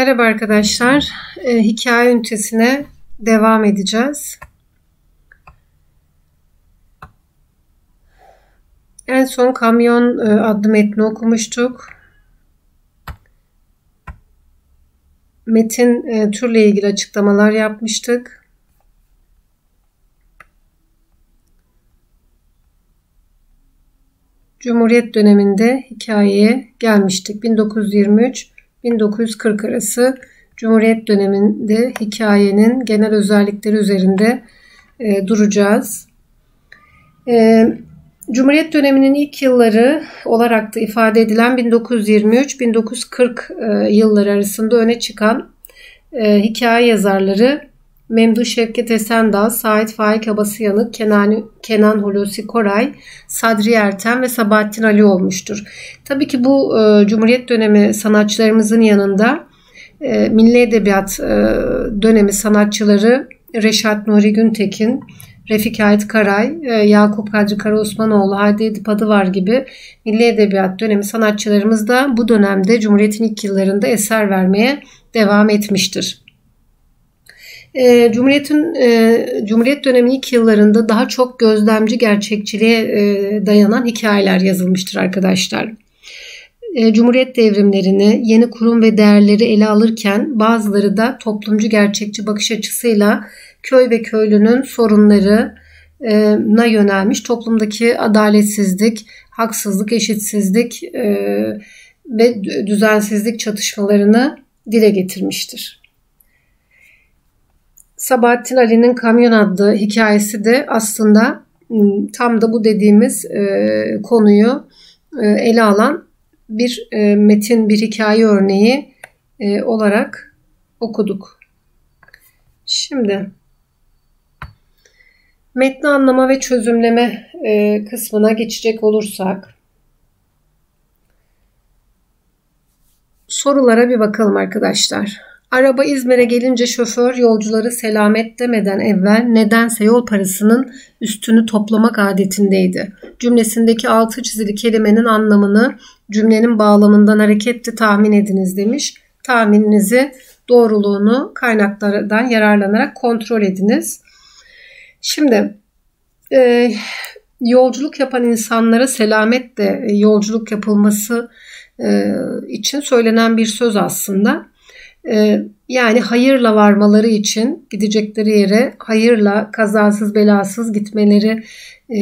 Merhaba arkadaşlar. E, hikaye ünitesine devam edeceğiz. En son Kamyon e, adlı metni okumuştuk. Metin e, türle ilgili açıklamalar yapmıştık. Cumhuriyet döneminde hikayeye gelmiştik. 1923 1940 arası Cumhuriyet döneminde hikayenin genel özellikleri üzerinde e, duracağız. E, Cumhuriyet döneminin ilk yılları olarak da ifade edilen 1923-1940 e, yılları arasında öne çıkan e, hikaye yazarları Memduh Şevket Esendal, Sait Faik Abasıyanık, Kenan, Kenan Hulusi Koray, Sadri Ertem ve Sabahattin Ali olmuştur. Tabii ki bu e, Cumhuriyet dönemi sanatçılarımızın yanında e, Milli Edebiyat e, dönemi sanatçıları Reşat Nuri Güntekin, Refik Ait Karay, e, Yakup Kadri Karaosmanoğlu, Hadi Edip Adıvar gibi Milli Edebiyat dönemi sanatçılarımız da bu dönemde Cumhuriyet'in ilk yıllarında eser vermeye devam etmiştir. E, Cumhuriyet'in e, Cumhuriyet dönemi ilk yıllarında daha çok gözlemci gerçekçiliğe e, dayanan hikayeler yazılmıştır arkadaşlar. E, Cumhuriyet devrimlerini, yeni kurum ve değerleri ele alırken bazıları da toplumcu gerçekçi bakış açısıyla köy ve köylünün sorunlarına yönelmiş toplumdaki adaletsizlik, haksızlık, eşitsizlik e, ve düzensizlik çatışmalarını dile getirmiştir. Sabahattin Ali'nin Kamyon adlı hikayesi de aslında ıı, tam da bu dediğimiz e, konuyu e, ele alan bir e, metin, bir hikaye örneği olarak okuduk. Şimdi metni anlama ve çözümleme kısmına geçecek olursak sorulara bir bakalım arkadaşlar. Araba İzmir'e gelince şoför yolcuları selamet demeden evvel nedense yol parasının üstünü toplamak adetindeydi. Cümlesindeki altı çizili kelimenin anlamını cümlenin bağlamından hareketle tahmin ediniz demiş. Tahmininizi doğruluğunu kaynaklardan yararlanarak kontrol ediniz. Şimdi e, yolculuk yapan insanlara selametle yolculuk yapılması e, için söylenen bir söz aslında. Ee, yani hayırla varmaları için gidecekleri yere hayırla kazasız belasız gitmeleri e,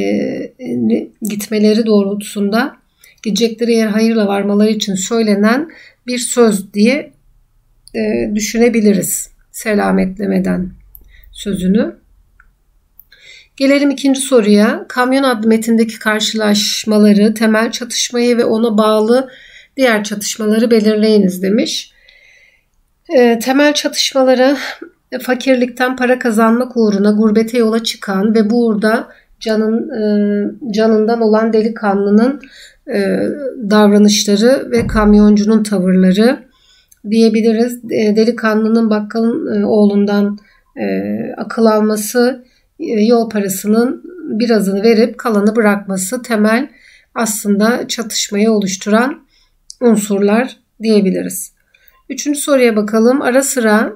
gitmeleri doğrultusunda gidecekleri yer hayırla varmaları için söylenen bir söz diye e, düşünebiliriz selametlemeden sözünü. Gelelim ikinci soruya. Kamyon adlı metindeki karşılaşmaları, temel çatışmayı ve ona bağlı diğer çatışmaları belirleyiniz demiş. E, temel çatışmaları fakirlikten para kazanmak uğruna gurbete yola çıkan ve bu uğurda canın e, canından olan delikanlının e, davranışları ve kamyoncunun tavırları diyebiliriz. E, delikanlının bakkalın oğlundan akıl alması, yol parasının birazını verip kalanı bırakması temel aslında çatışmayı oluşturan unsurlar diyebiliriz. Üçüncü soruya bakalım. Ara sıra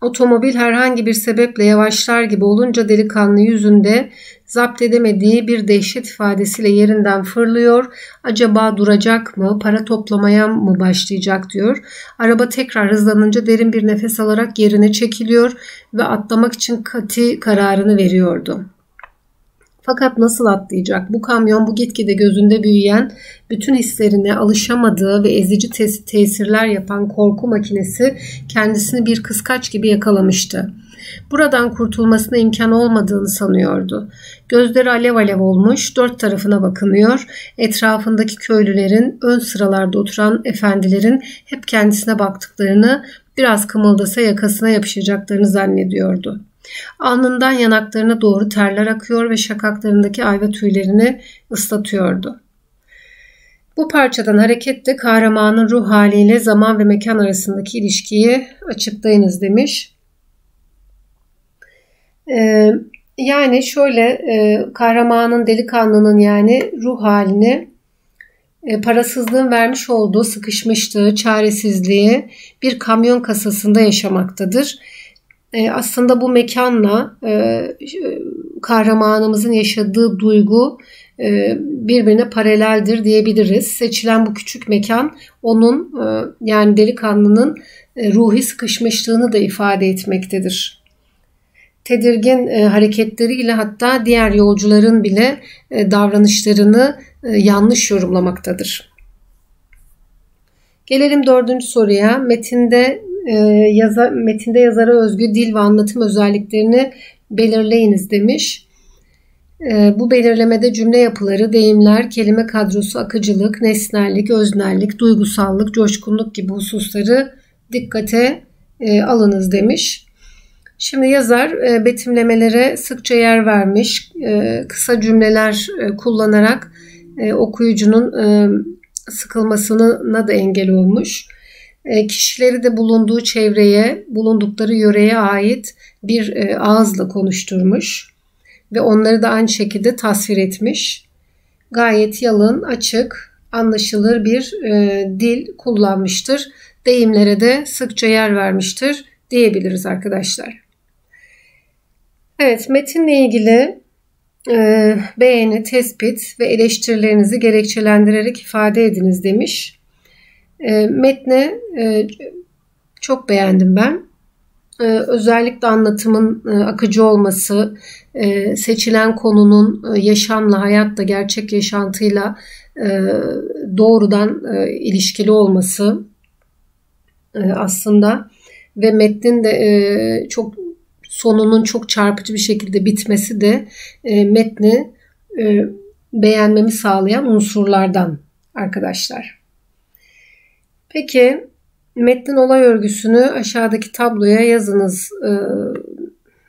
otomobil herhangi bir sebeple yavaşlar gibi olunca delikanlı yüzünde zapt edemediği bir dehşet ifadesiyle yerinden fırlıyor. Acaba duracak mı? Para toplamaya mı başlayacak diyor. Araba tekrar hızlanınca derin bir nefes alarak yerine çekiliyor ve atlamak için kati kararını veriyordu. Fakat nasıl atlayacak? Bu kamyon bu gitgide gözünde büyüyen, bütün hislerine alışamadığı ve ezici tes- tesirler yapan korku makinesi kendisini bir kıskaç gibi yakalamıştı. Buradan kurtulmasına imkan olmadığını sanıyordu. Gözleri alev alev olmuş, dört tarafına bakınıyor, etrafındaki köylülerin, ön sıralarda oturan efendilerin hep kendisine baktıklarını, biraz kımıldasa yakasına yapışacaklarını zannediyordu. Alnından yanaklarına doğru terler akıyor ve şakaklarındaki ayva tüylerini ıslatıyordu. Bu parçadan hareketle kahramanın ruh haliyle zaman ve mekan arasındaki ilişkiyi açıklayınız demiş. Ee, yani şöyle e, kahramanın delikanlının yani ruh halini e, parasızlığın vermiş olduğu sıkışmışlığı, çaresizliği bir kamyon kasasında yaşamaktadır. E, aslında bu mekanla e, kahramanımızın yaşadığı duygu birbirine paraleldir diyebiliriz. Seçilen bu küçük mekan onun yani delikanlının ruhi sıkışmışlığını da ifade etmektedir tedirgin e, hareketleriyle hatta diğer yolcuların bile e, davranışlarını e, yanlış yorumlamaktadır. Gelelim dördüncü soruya. Metinde e, yaza, metinde yazara özgü dil ve anlatım özelliklerini belirleyiniz demiş. E, bu belirlemede cümle yapıları, deyimler, kelime kadrosu, akıcılık, nesnellik, öznellik, duygusallık, coşkunluk gibi hususları dikkate e, alınız demiş. Şimdi yazar e, betimlemelere sıkça yer vermiş, e, kısa cümleler e, kullanarak e, okuyucunun e, sıkılmasına da engel olmuş. E, kişileri de bulunduğu çevreye, bulundukları yöreye ait bir e, ağızla konuşturmuş ve onları da aynı şekilde tasvir etmiş. Gayet yalın, açık, anlaşılır bir e, dil kullanmıştır. Deyimlere de sıkça yer vermiştir diyebiliriz arkadaşlar. Evet, metinle ilgili beğeni, tespit ve eleştirilerinizi gerekçelendirerek ifade ediniz demiş. E, metni e, çok beğendim ben. E, özellikle anlatımın e, akıcı olması, e, seçilen konunun e, yaşamla, hayatla, gerçek yaşantıyla e, doğrudan e, ilişkili olması e, aslında ve metnin de e, çok sonunun çok çarpıcı bir şekilde bitmesi de e, metni e, beğenmemi sağlayan unsurlardan arkadaşlar. Peki metnin olay örgüsünü aşağıdaki tabloya yazınız e,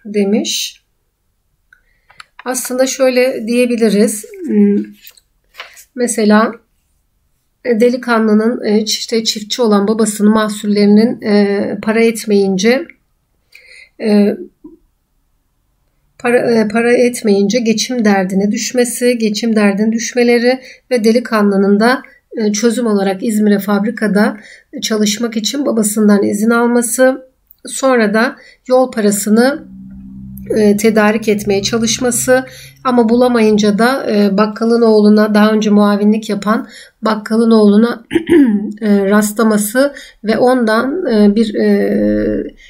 demiş. Aslında şöyle diyebiliriz. Mesela e, delikanlının e, işte çiftçi olan babasının mahsullerinin para etmeyince para, para etmeyince geçim derdine düşmesi, geçim derdine düşmeleri ve delikanlının da çözüm olarak İzmir'e fabrikada çalışmak için babasından izin alması, sonra da yol parasını e, tedarik etmeye çalışması ama bulamayınca da bakkalın oğluna daha önce muavinlik yapan bakkalın oğluna rastlaması ve ondan bir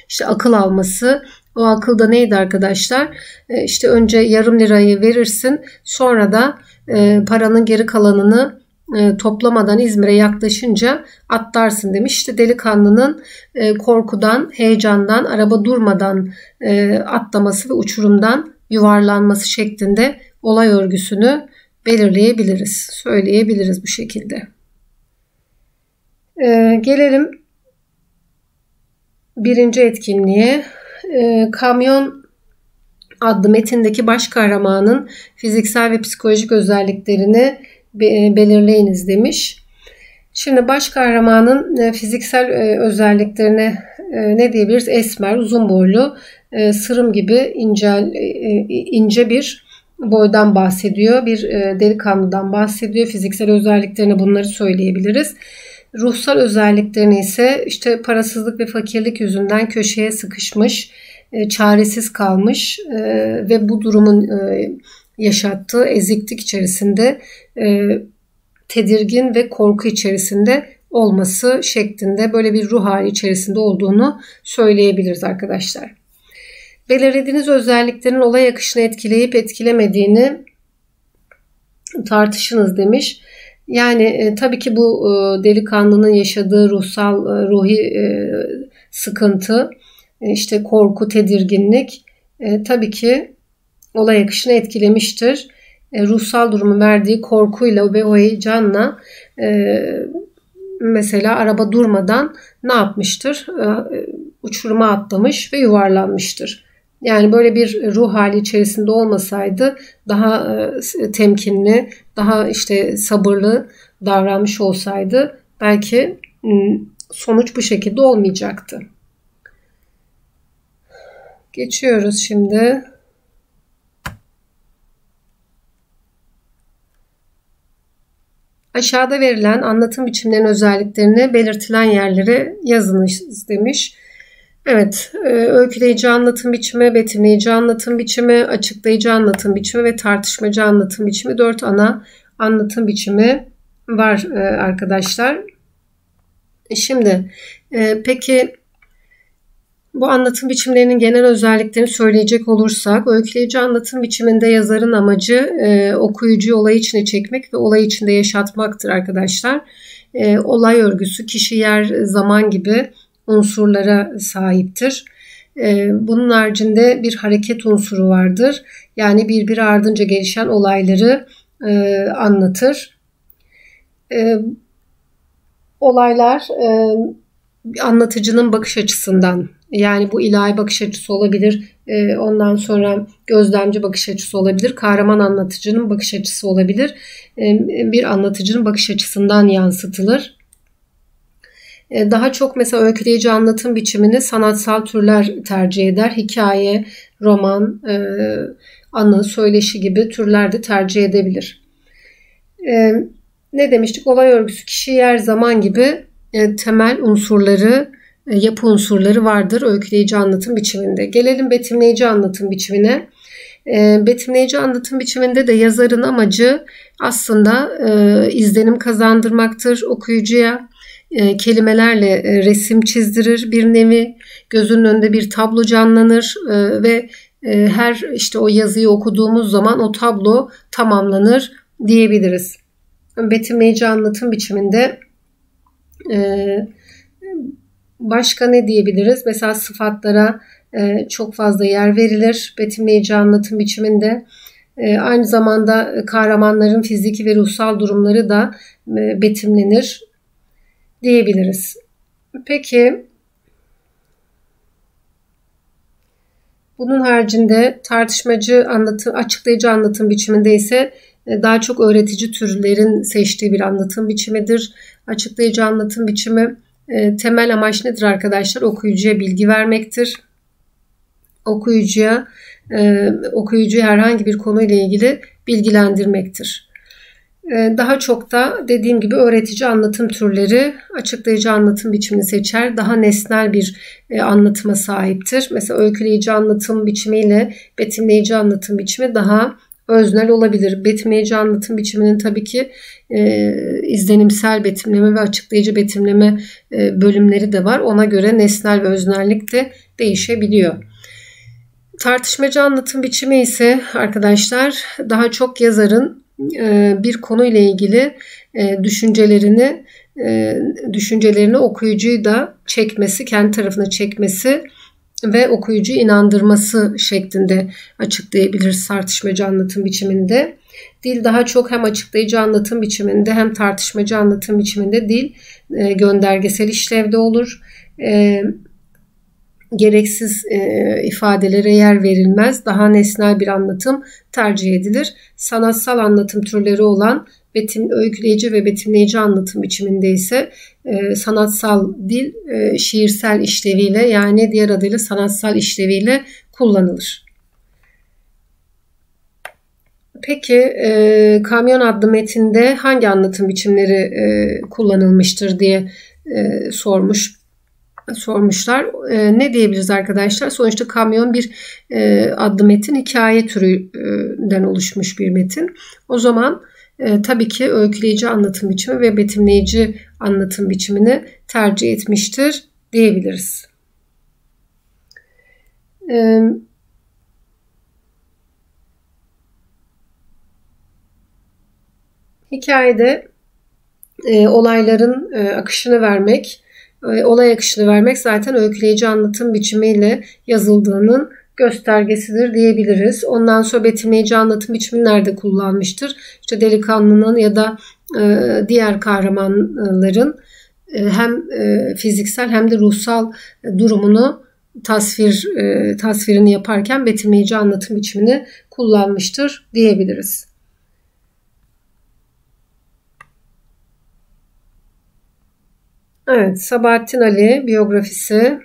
işte akıl alması o akılda neydi arkadaşlar? E, işte önce yarım lirayı verirsin sonra da e, paranın geri kalanını e, toplamadan İzmir'e yaklaşınca atlarsın demiş. İşte delikanlının e, korkudan, heyecandan, araba durmadan e, atlaması ve uçurumdan yuvarlanması şeklinde olay örgüsünü belirleyebiliriz, söyleyebiliriz bu şekilde. Gelelim birinci etkinliğe Kamyon adlı metindeki baş kahramanın fiziksel ve psikolojik özelliklerini belirleyiniz demiş. Şimdi baş kahramanın e, fiziksel e, özelliklerine e, ne diyebiliriz? Esmer, uzun boylu, e, sırım gibi ince, e, e, ince bir boydan bahsediyor. Bir e, delikanlıdan bahsediyor. Fiziksel özelliklerini bunları söyleyebiliriz. Ruhsal özelliklerini ise işte parasızlık ve fakirlik yüzünden köşeye sıkışmış, e, çaresiz kalmış e, ve bu durumun e, yaşattığı eziklik içerisinde tedirgin ve korku içerisinde olması şeklinde böyle bir ruh hali içerisinde olduğunu söyleyebiliriz arkadaşlar. Belirlediğiniz özelliklerin olay akışını etkileyip etkilemediğini tartışınız demiş. Yani e, tabii ki bu e, delikanlının yaşadığı ruhsal, e, ruhi e, sıkıntı, e, işte korku, tedirginlik e, tabii ki olay akışını etkilemiştir. E, ruhsal durumu verdiği korkuyla ve o heyecanla e, mesela araba durmadan ne yapmıştır? E, uçuruma atlamış ve yuvarlanmıştır. Yani böyle bir ruh hali içerisinde olmasaydı daha e, temkinli, daha işte sabırlı davranmış olsaydı belki sonuç bu şekilde olmayacaktı. Geçiyoruz şimdi. Aşağıda verilen anlatım biçimlerinin özelliklerini belirtilen yerlere yazınız demiş. Evet, e, öyküleyici anlatım biçimi, betimleyici anlatım biçimi, açıklayıcı anlatım biçimi ve tartışmacı anlatım biçimi dört ana anlatım biçimi var e, arkadaşlar. Şimdi e, peki bu anlatım biçimlerinin genel özelliklerini söyleyecek olursak, öyküleyici anlatım biçiminde yazarın amacı e, okuyucuyu olay içine çekmek ve olay içinde yaşatmaktır arkadaşlar. E, olay örgüsü, kişi, yer, zaman gibi unsurlara sahiptir. E, bunun haricinde bir hareket unsuru vardır. Yani birbiri ardınca gelişen olayları e, anlatır. E, olaylar e, anlatıcının bakış açısından yani bu ilahi bakış açısı olabilir. E, ondan sonra gözlemci bakış açısı olabilir. Kahraman anlatıcının bakış açısı olabilir. E, bir anlatıcının bakış açısından yansıtılır. E, daha çok mesela öyküleyici anlatım biçimini sanatsal türler tercih eder. Hikaye, roman, anı, söyleşi gibi türlerde tercih edebilir. Ne demiştik? Olay örgüsü, kişi, yer, zaman gibi temel unsurları, yapı unsurları vardır öyküleyici anlatım biçiminde. Gelelim betimleyici anlatım biçimine. Betimleyici anlatım biçiminde de yazarın amacı aslında izlenim kazandırmaktır okuyucuya e, kelimelerle e, resim çizdirir bir nevi. Gözünün önünde bir tablo canlanır e, ve her işte o yazıyı okuduğumuz zaman o tablo tamamlanır diyebiliriz. Betimleyici anlatım biçiminde başka ne diyebiliriz? Mesela sıfatlara çok fazla yer verilir betimleyici anlatım biçiminde. Aynı zamanda kahramanların fiziki ve ruhsal durumları da betimlenir diyebiliriz. Peki bunun haricinde tartışmacı anlatım, açıklayıcı anlatım biçiminde ise e, daha çok öğretici türlerin seçtiği bir anlatım biçimidir. Açıklayıcı anlatım biçimi e, temel amaç nedir arkadaşlar? Okuyucuya bilgi vermektir. Okuyucuya e, herhangi bir konuyla ilgili bilgilendirmektir. Ee, daha çok da dediğim gibi öğretici anlatım türleri açıklayıcı anlatım biçimini seçer. Daha nesnel bir e, anlatıma sahiptir. Mesela öyküleyici anlatım biçimiyle betimleyici anlatım biçimi daha öznel olabilir. Betimleyici anlatım biçiminin tabii ki e, izlenimsel betimleme ve açıklayıcı betimleme e, bölümleri de var. Ona göre nesnel ve öznellik de değişebiliyor. Tartışmacı anlatım biçimi ise arkadaşlar daha çok yazarın e, bir konuyla ilgili e, düşüncelerini e, düşüncelerini okuyucuyu da çekmesi, kendi tarafına çekmesi ve okuyucuyu inandırması şeklinde açıklayabiliriz tartışmacı anlatım biçiminde. Dil daha çok hem açıklayıcı anlatım biçiminde hem tartışmacı anlatım biçiminde dil göndergesel işlevde olur gereksiz e, ifadelere yer verilmez. Daha nesnel bir anlatım tercih edilir. Sanatsal anlatım türleri olan betim, öyküleyici ve betimleyici anlatım biçiminde ise e, sanatsal dil e, şiirsel işleviyle yani diğer adıyla sanatsal işleviyle kullanılır. Peki e, Kamyon adlı metinde hangi anlatım biçimleri e, kullanılmıştır diye e, sormuş sormuşlar. E, ne diyebiliriz arkadaşlar? Sonuçta kamyon bir e, adlı metin hikaye türünden oluşmuş bir metin. O zaman e, tabii ki öyküleyici anlatım biçimi ve betimleyici anlatım biçimini tercih etmiştir diyebiliriz. E, hikayede e, olayların e, akışını vermek, e, olay akışını vermek zaten öyküleyici anlatım biçimiyle yazıldığının göstergesidir diyebiliriz. Ondan sonra betimleyici anlatım biçimi nerede kullanmıştır? İşte delikanlının ya da e, diğer kahramanların e, hem fiziksel hem de ruhsal durumunu tasvir tasvirini yaparken betimleyici anlatım biçimini kullanmıştır diyebiliriz. Evet, Sabahattin Ali biyografisi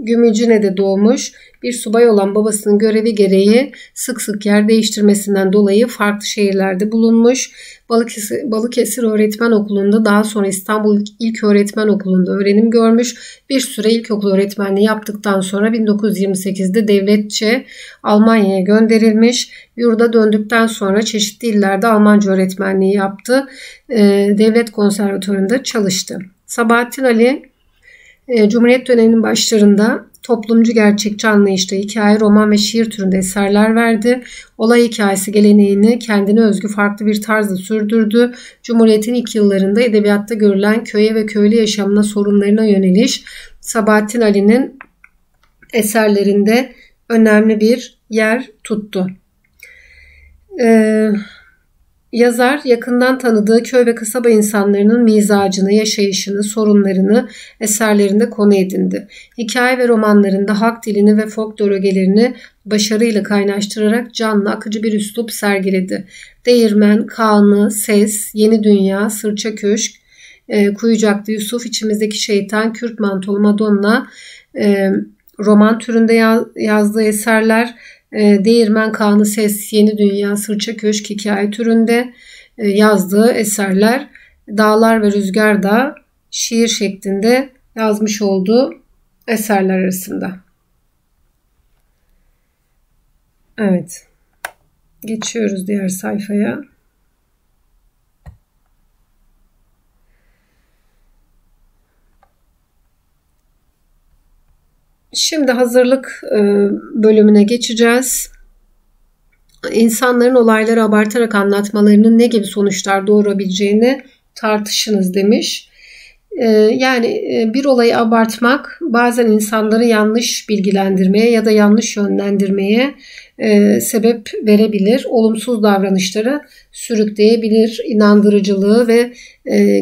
Gümülcine'de doğmuş. Bir subay olan babasının görevi gereği sık sık yer değiştirmesinden dolayı farklı şehirlerde bulunmuş. Balıkesir, Balıkesir Öğretmen Okulu'nda daha sonra İstanbul İlk Öğretmen Okulu'nda öğrenim görmüş. Bir süre ilkokul öğretmenliği yaptıktan sonra 1928'de devletçe Almanya'ya gönderilmiş. Yurda döndükten sonra çeşitli illerde Almanca öğretmenliği yaptı. Ee, devlet konservatöründe çalıştı. Sabahattin Ali Cumhuriyet döneminin başlarında toplumcu gerçekçi anlayışta hikaye, roman ve şiir türünde eserler verdi. Olay hikayesi geleneğini kendine özgü farklı bir tarzda sürdürdü. Cumhuriyet'in ilk yıllarında edebiyatta görülen köye ve köylü yaşamına sorunlarına yöneliş Sabahattin Ali'nin eserlerinde önemli bir yer tuttu. Ee, Yazar yakından tanıdığı köy ve kasaba insanlarının mizacını, yaşayışını, sorunlarını eserlerinde konu edindi. Hikaye ve romanlarında halk dilini ve folklor ögelerini başarıyla kaynaştırarak canlı akıcı bir üslup sergiledi. Değirmen, Kanı, Ses, Yeni Dünya, Sırça Köşk, e, Kuyucaklı Yusuf, içimizdeki Şeytan, Kürt Mantolu Madonna, e, roman türünde yazdığı eserler, Değirmen Kanı Ses, Yeni Dünya, Sırça Köşk hikaye türünde e, yazdığı eserler Dağlar ve Rüzgar da şiir şeklinde yazmış olduğu eserler arasında. Evet. Geçiyoruz diğer sayfaya. Şimdi hazırlık e, bölümüne geçeceğiz. İnsanların olayları abartarak anlatmalarının ne gibi sonuçlar doğurabileceğini tartışınız demiş. E, yani e, bir olayı abartmak bazen insanları yanlış bilgilendirmeye ya da yanlış yönlendirmeye sebep verebilir. Olumsuz davranışları sürükleyebilir, inandırıcılığı ve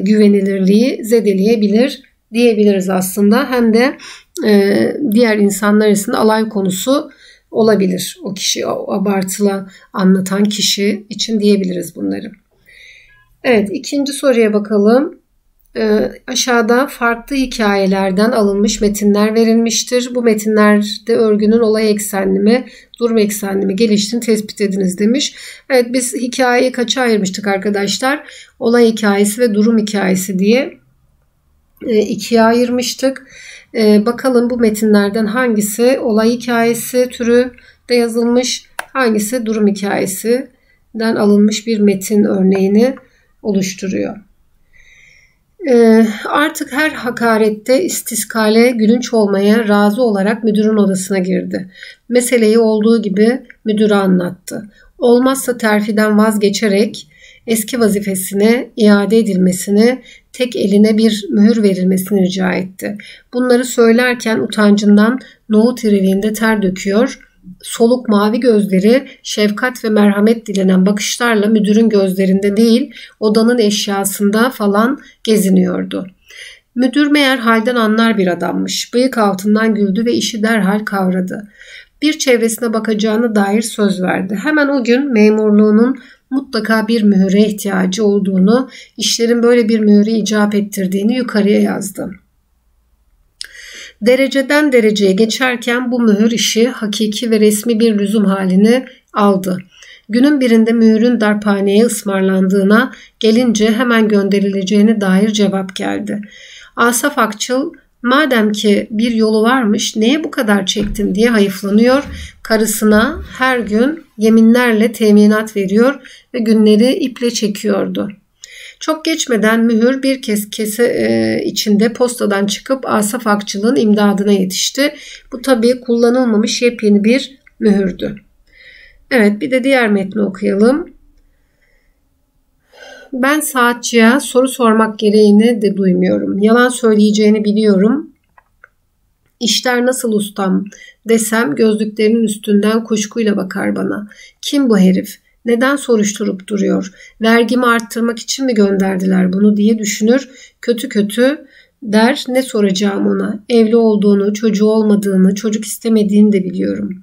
güvenilirliği zedeleyebilir diyebiliriz aslında. Hem de diğer insanlar arasında alay konusu olabilir. O kişi, o abartılı anlatan kişi için diyebiliriz bunları. Evet ikinci soruya bakalım. E, aşağıda farklı hikayelerden alınmış metinler verilmiştir. Bu metinlerde örgünün olay eksenli mi, durum eksenli mi geliştiğini tespit ediniz demiş. Evet biz hikayeyi kaça ayırmıştık arkadaşlar? Olay hikayesi ve durum hikayesi diye e, ikiye ayırmıştık. E, bakalım bu metinlerden hangisi olay hikayesi türü de yazılmış, hangisi durum hikayesinden alınmış bir metin örneğini oluşturuyor. E, artık her hakarette istiskale gülünç olmaya razı olarak müdürün odasına girdi. Meseleyi olduğu gibi müdüre anlattı. Olmazsa terfiden vazgeçerek eski vazifesine iade edilmesini, tek eline bir mühür verilmesini rica etti. Bunları söylerken utancından nohut iriliğinde ter döküyor, soluk mavi gözleri şefkat ve merhamet dilenen bakışlarla müdürün gözlerinde değil odanın eşyasında falan geziniyordu. Müdür meğer halden anlar bir adammış. Bıyık altından güldü ve işi derhal kavradı. Bir çevresine bakacağına dair söz verdi. Hemen o gün memurluğunun mutlaka bir mühüre ihtiyacı olduğunu, işlerin böyle bir mühüre icap ettirdiğini yukarıya yazdı. Dereceden dereceye geçerken bu mühür işi hakiki ve resmi bir lüzum halini aldı. Günün birinde mühürün darphaneye ısmarlandığına gelince hemen gönderileceğine dair cevap geldi. Asaf Akçıl Madem ki bir yolu varmış neye bu kadar çektin diye hayıflanıyor. Karısına her gün yeminlerle teminat veriyor ve günleri iple çekiyordu. Çok geçmeden mühür bir kez kese e, içinde postadan çıkıp Asaf Akçıl'ın imdadına yetişti. Bu tabii kullanılmamış yepyeni bir mühürdü. Evet bir de diğer metni okuyalım. Ben saatçıya soru sormak gereğini de duymuyorum. Yalan söyleyeceğini biliyorum. İşler nasıl ustam desem gözlüklerinin üstünden kuşkuyla bakar bana. Kim bu herif? Neden soruşturup duruyor? Vergimi arttırmak için mi gönderdiler bunu diye düşünür. Kötü kötü der ne soracağım ona. Evli olduğunu, çocuğu olmadığını, çocuk istemediğini de biliyorum.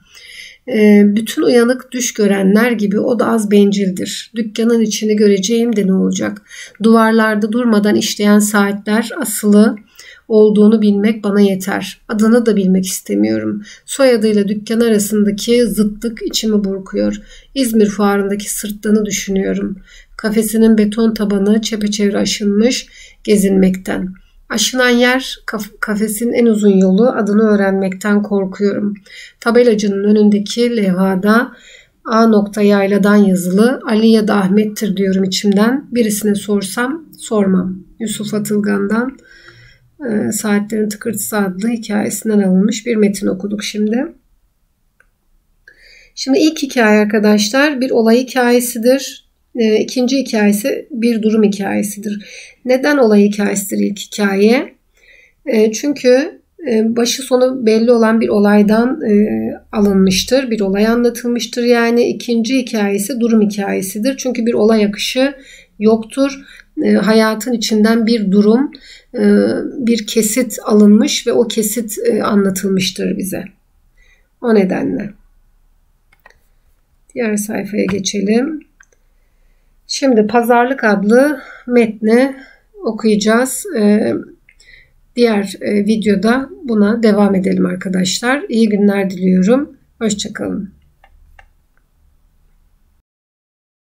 Ee, bütün uyanık düş görenler gibi o da az bencildir. Dükkanın içini göreceğim de ne olacak? Duvarlarda durmadan işleyen saatler asılı olduğunu bilmek bana yeter. Adını da bilmek istemiyorum. Soyadıyla dükkan arasındaki zıtlık içimi burkuyor. İzmir fuarındaki sırtlığını düşünüyorum. Kafesinin beton tabanı çepeçevre aşınmış gezinmekten. Aşınan yer kaf- kafesin en uzun yolu adını öğrenmekten korkuyorum. Tabelacının önündeki levhada A nokta yayladan yazılı Ali ya da Ahmet'tir diyorum içimden. Birisine sorsam sormam. Yusuf Atılgan'dan Saatlerin Tıkırtısı adlı hikayesinden alınmış bir metin okuduk şimdi. Şimdi ilk hikaye arkadaşlar bir olay hikayesidir. E, ikinci hikayesi bir durum hikayesidir. Neden olay hikayesidir ilk hikaye? E, çünkü e, başı sonu belli olan bir olaydan e, alınmıştır. Bir olay anlatılmıştır. Yani ikinci hikayesi durum hikayesidir. Çünkü bir olay akışı yoktur. Hayatın içinden bir durum, bir kesit alınmış ve o kesit e, anlatılmıştır bize. O nedenle. Diğer sayfaya geçelim. Şimdi Pazarlık adlı metni okuyacağız. Diğer videoda buna devam edelim arkadaşlar. İyi günler diliyorum. Hoşçakalın.